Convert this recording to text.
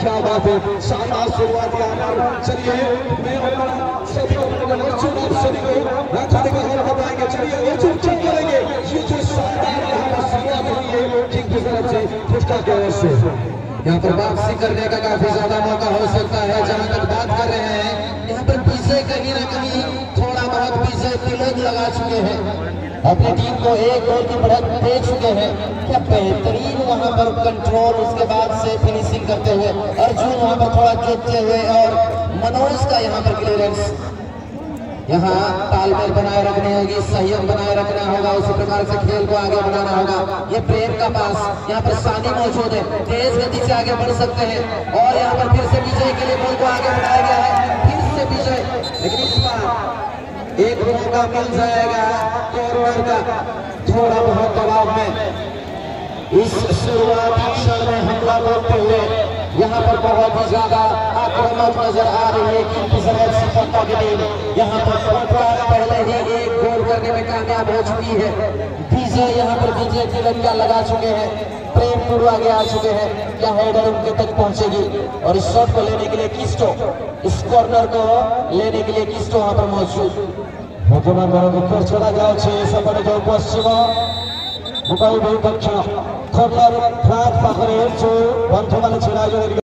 क्या बात है शानदार शुरुआत यहाँ पर चलिए मैं सभी सभी को बताएँगे चलिए ये जो शानदार शुरुआत से यहाँ पर वापसी करने का काफ़ी ज़्यादा मौका हो सकता है, जहाँ तक बात कर रहे हैं। यहाँ पर पीछे कहीं ना कहीं थोड़ा बहुत पीछे तिलक लगा चुके हैं। अपनी टीम को एक गोल की बढ़त दे चुके हैं। क्या बेहतरीन वहाँ पर कंट्रोल उसके बाद से फिनिशिंग करते हुए अर्जुन वहाँ पर थोड़ा जोतते हुए और मनोज का यहाँ पर क्लियरेंस यहाँ तालमेल बनाए रखनी होगी, संयम बनाए रखना होगा, उसी प्रकार से खेल को आगे बढ़ाना होगा। ये प्रेम का पास, यहाँ पर सानी मौजूद है। तेज गति से आगे बढ़ सकते हैं और यहाँ पर फिर से विजय के लिए बॉल को आगे बढ़ाया गया है। फिर से विजय, लेकिन इस एक मौका मिल जाएगा कॉर्नर का। थोड़ा बहुत दबाव में। इस शुरुआती क्षण में हमला करते हुए यहाँ पर बहुत ही ज़्यादा आक्रामक नज़र आ रही है क्योंकि सरहद सफलता की टीम यहाँ पर पटवार पहले ही एक गोल करने में कामयाब हो चुकी है। विजय यहाँ पर विजय तिरंगा लगा चुके हैं। प्रेम टूर आगे आ चुके हैं। क्या हेडर उनके तक पहुंचेगी? और इस शॉट को लेने के लिए किस्टो इस कॉर्नर को लेने के लिए किस्टो वहाँ पर मौजूद। ବର୍ତ୍ତମାନ ମାନଙ୍କୁ ଫେର ଛଡ଼ା ଯାଉଛି ସେପଟେ ଯୋଉ ପଶ୍ଚିମ ମୁକାଇ ଦକ୍ଷିଣ କର୍ଣ୍ଣର ଫ୍ଲାଟ୍ ପାଖରେ ଯୋଉ ବନ୍ଧୁମାନେ ଛିଡ଼ା ହୋଇଛନ୍ତି